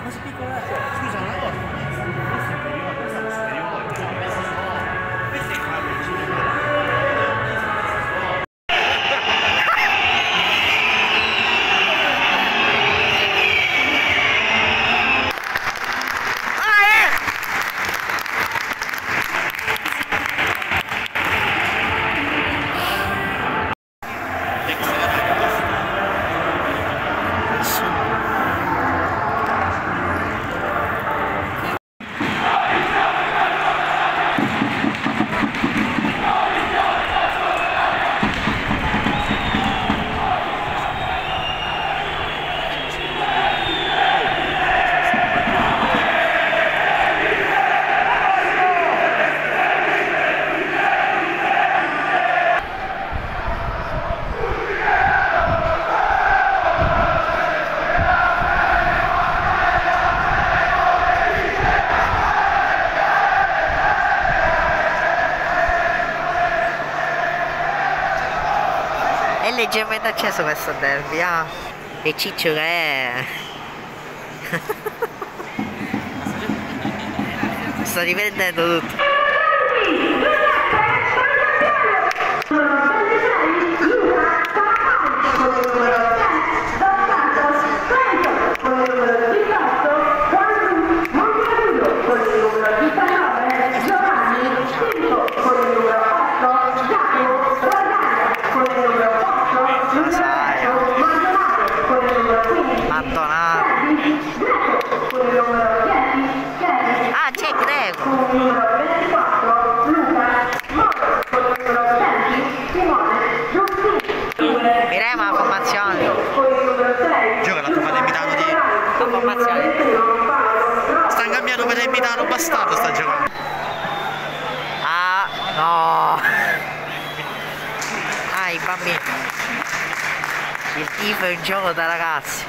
No, così piccola è. Scusa, una cosa. Questo è Leggermente acceso questo derby, ah. E Ciccio che è... Sto riprendendo tutto. Lo Ma la formazione. Gioca la del Milano di... La formazione. Sta cambiando per il Milano bastardo sta giocando. Ah, no. Ah, i bambini. Il tifo è un gioco da ragazzi.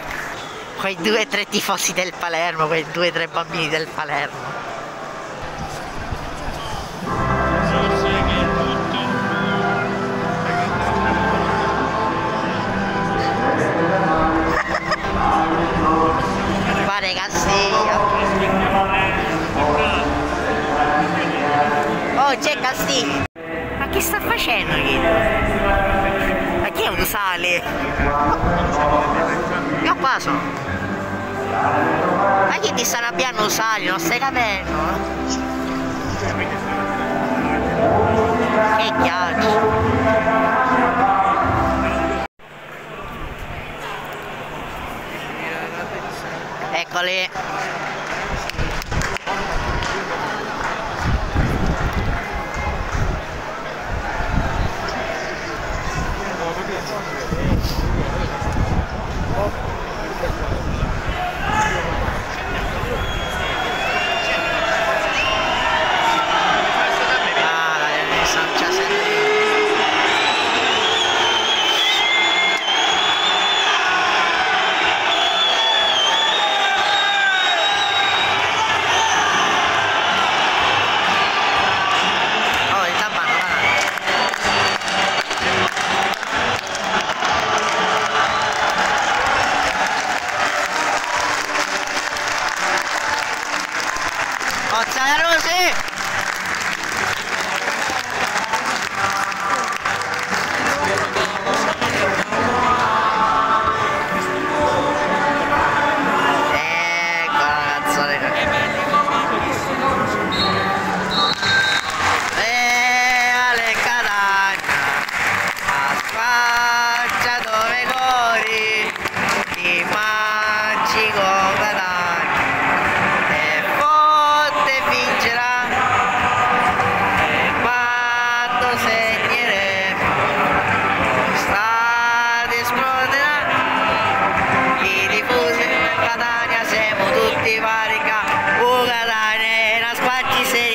Quei due o tre tifosi del Palermo, quei due o tre bambini del Palermo. Castiglia. Oh, c'è Castiglia. Ma che sta facendo lì? Ma chi è un sale? Io qua sono. Ma chi ti sta arrabbiando sali? Non stai capendo? Che ghiaccio. Eccoli. Ah, oh Catania è una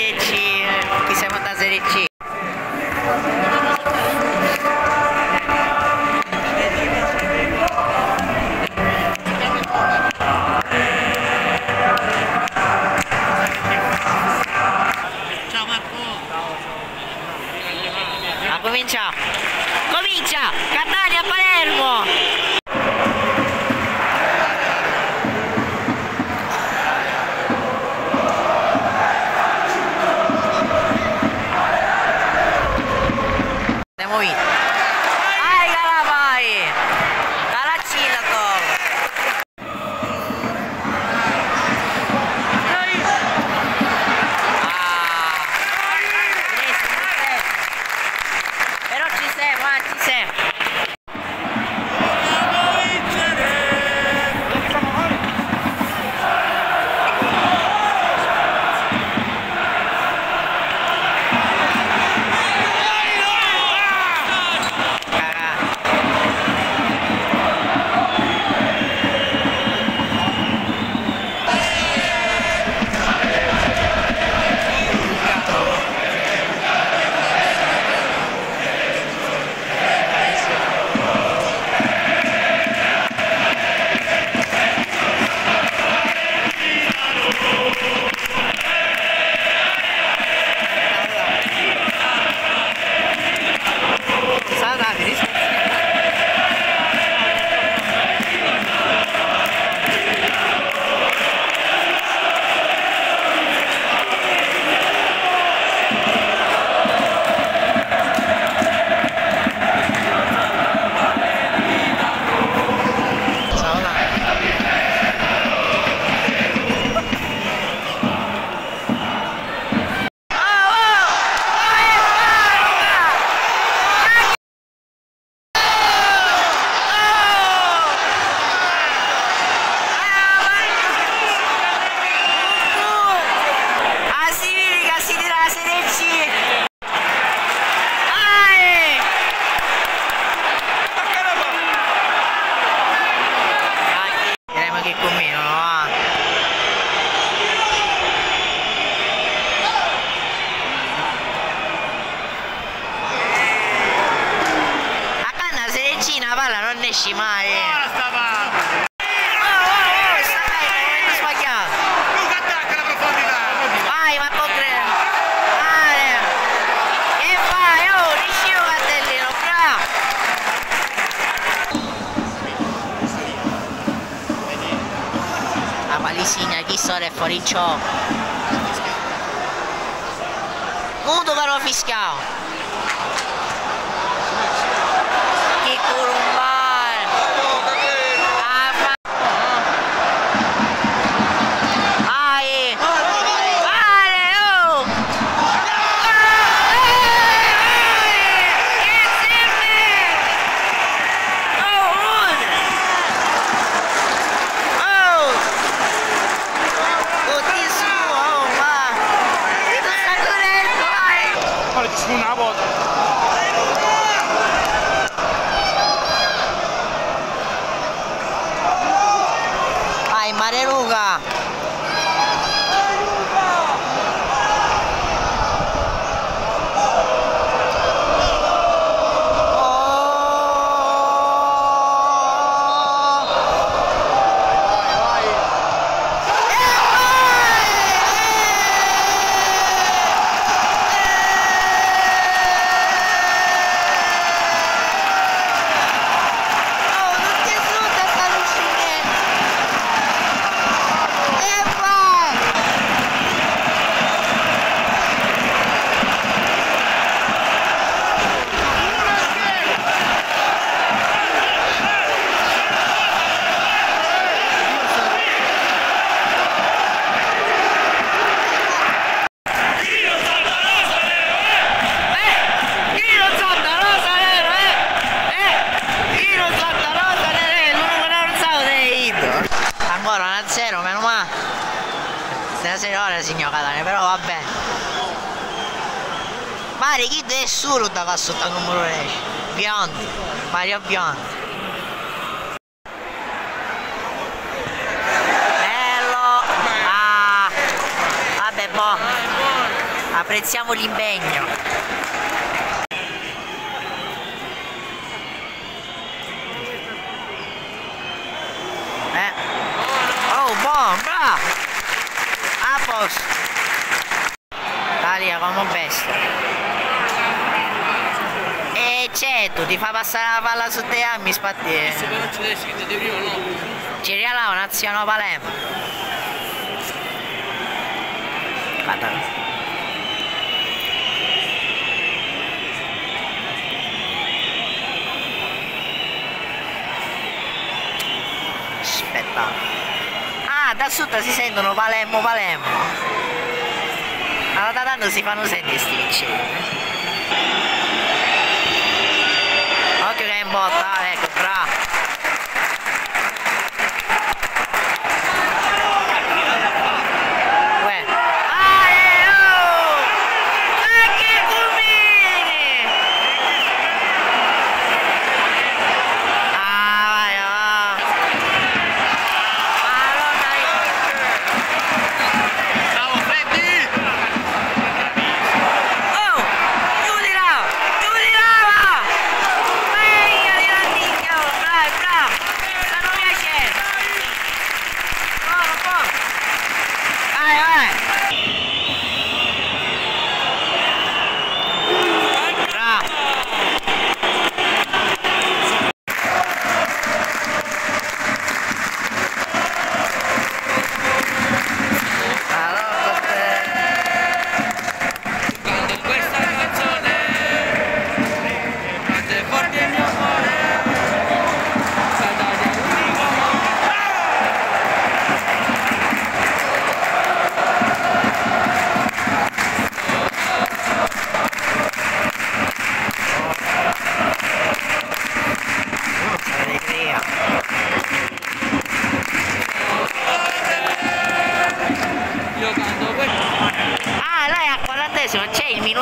fuori gioco. Muto però fiscale. Che curumbare. Ah, fa- Vai. Vale, oh. Guarda, ci una volta! Vai Mare Luca! Oh, Mari, chi solo da qua sotto al numero 10? Biondi, Mario Biondi. Bello! Ah! Vabbè, boh. Apprezziamo l'impegno. Eh. Oh, buono, bravo! A posto! Talia come bestia. E certo, ti fa passare la palla su te a mi spatti. Se però ci scrivere di prima, no? Ci regalava Nazionale Palermo. Guarda. Ah, da sotto si sentono Palermo, Palermo. Allora da tanto si fanno sentire sti botar, né, pra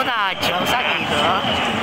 c'è il minutaggio, lo sapete? Oh!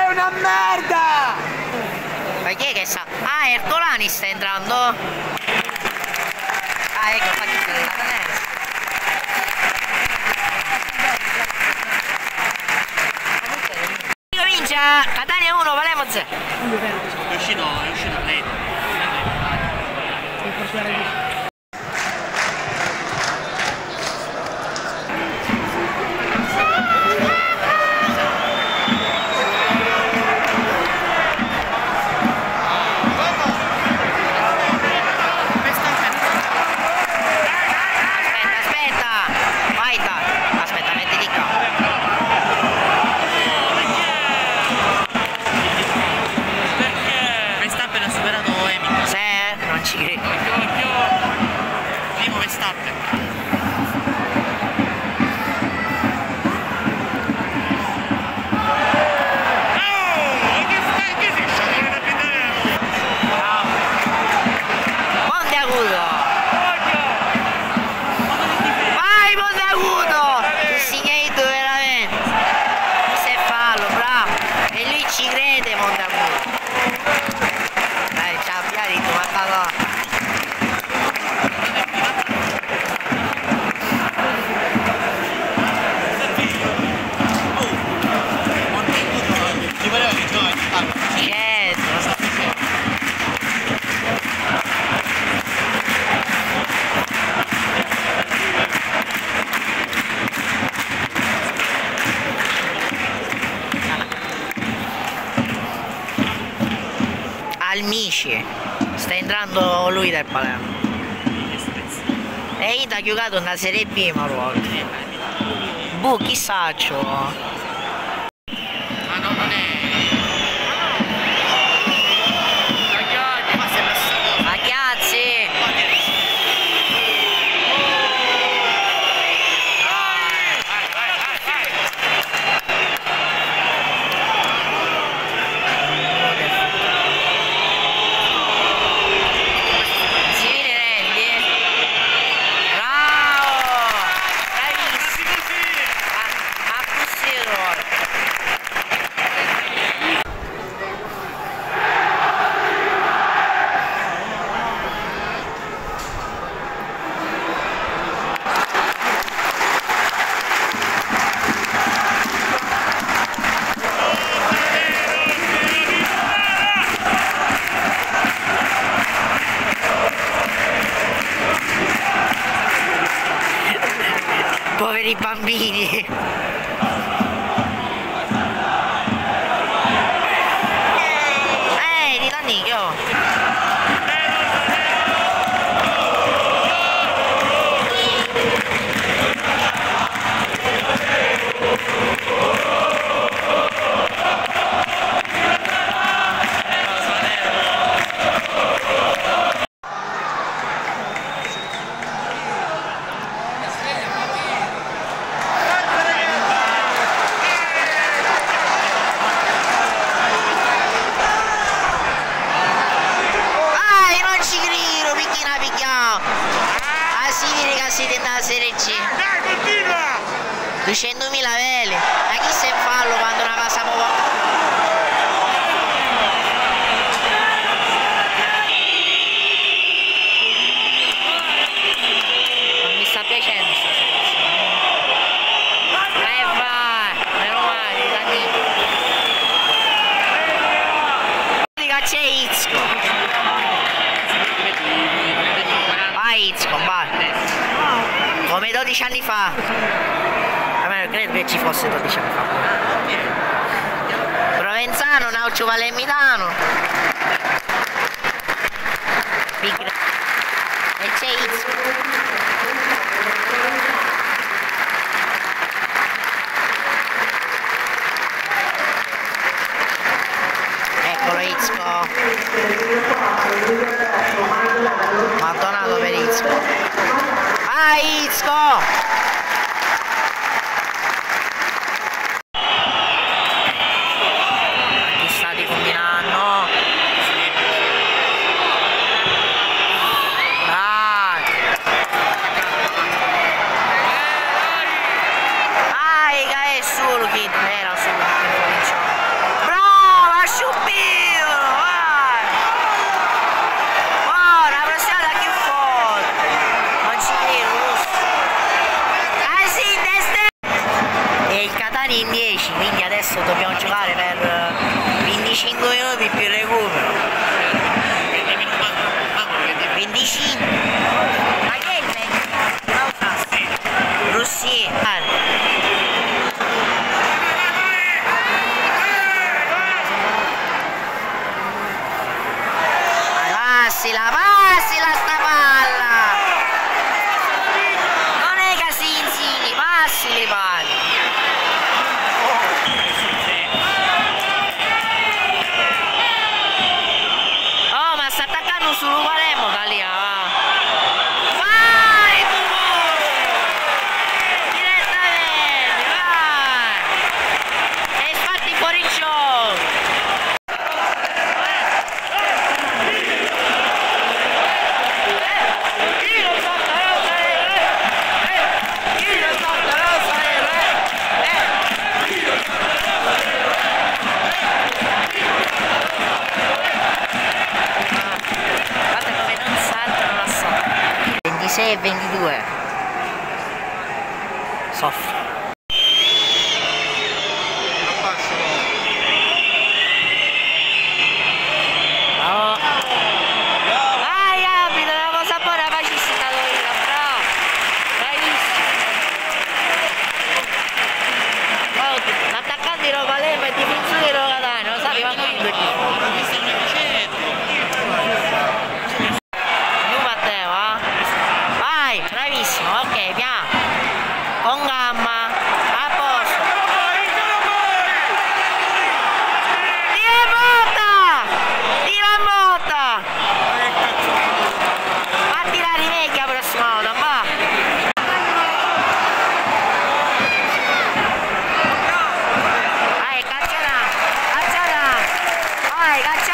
sei una merda! Ma chi è che sta? Ah, Ercolani sta entrando! Ah, ecco, fatti vedere. Comincia! Catania 1, Valevo 0. È uscito, è uscito a lei. sta entrando lui dal Palermo. E ti ha giocato una Serie B ma Buchi boh, saccio convenient. possibilità a Serie C. Ah, dai, continua! 200.000 vele, ma chi se fallo quando una casa muove? 12 anni fa. A me credo che ci fosse 12 anni fa. Provenzano, Naucio Palermitano. E c'è Izzo. Let's go. Ahí, score! Você é vendido é. Sofre. right,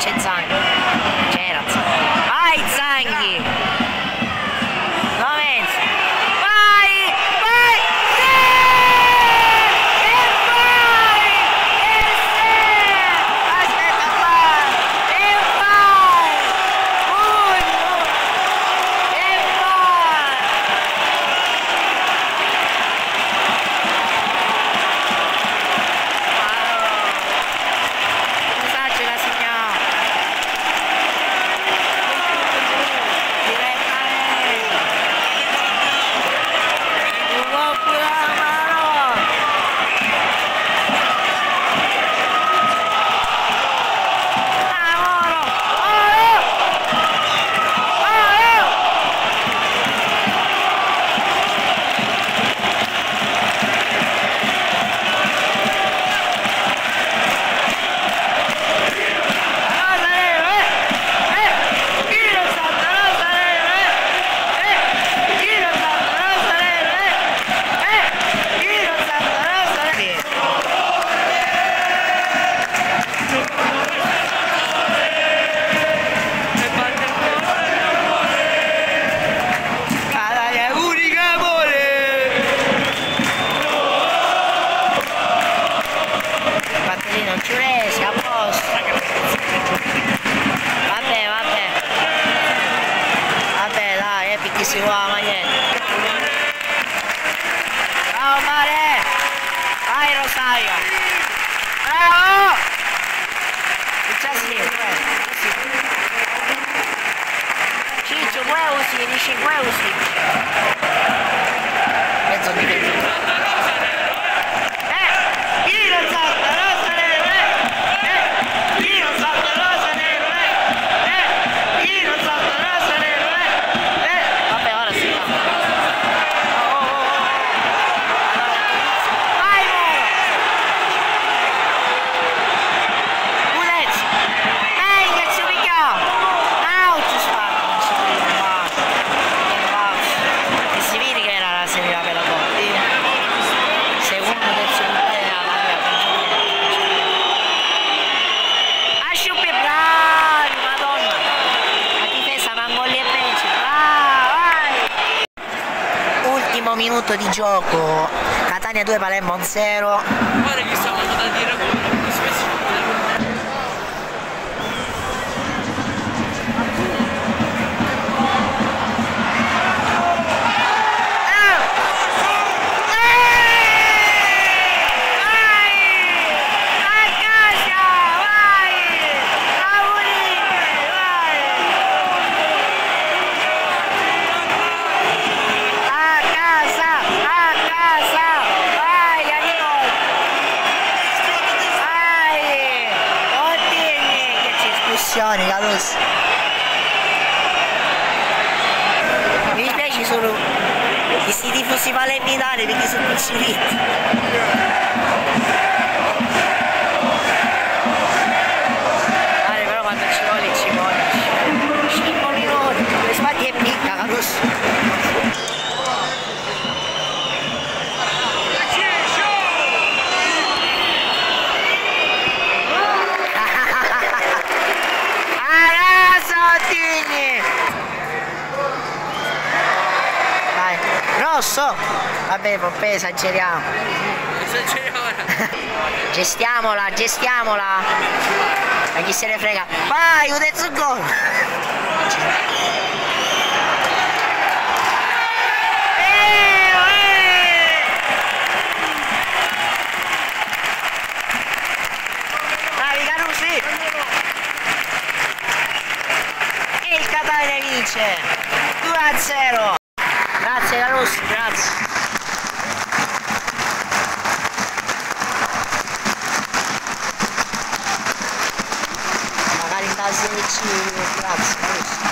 Chin Sang. Chin. All right, Sang. Bravo! It's us here, Ciccio, huevos y dice the y... Mezzo di mezzo. Eh! Io! primo minuto di gioco. Catania 2 Palermo 0 non si va alle finali perché sono piccini lo so. Vabbè, esageriamo. Esageriamo. gestiamola, gestiamola. Ma chi se ne frega? Vai, un il Catania vince 2 a 0 That's you.